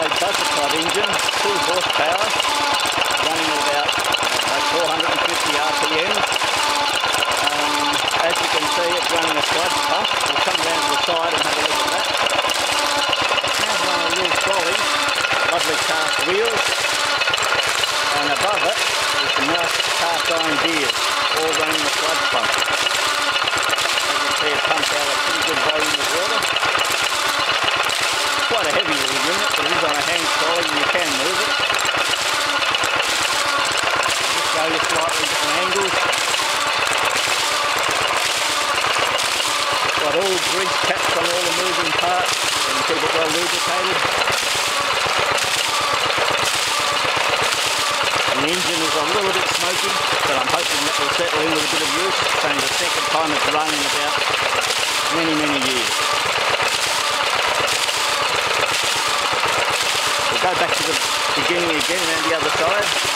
load Buzacott engine, 2 horsepower, running at about uh, 450 RPM. Um, as you can see, it's running a sludge pump. We'll come round to the side and have a look at that. It has one of the little trolleys, lovely cast wheels, and above it is some nice cast iron gears, all running the sludge pump. As you can see, it pumps out a pretty good volume of water. Quite a heavy little unit, but it is on a hand trolley and you can move it. Just show you slightly different angles. Got all grease caps on all the moving parts and keep it well lubricated. The engine is a little bit smoky, but I'm hoping that will settle in with a bit of use. It's only the second time it's run in about many, many years. We'll go back to the beginning again around the other side.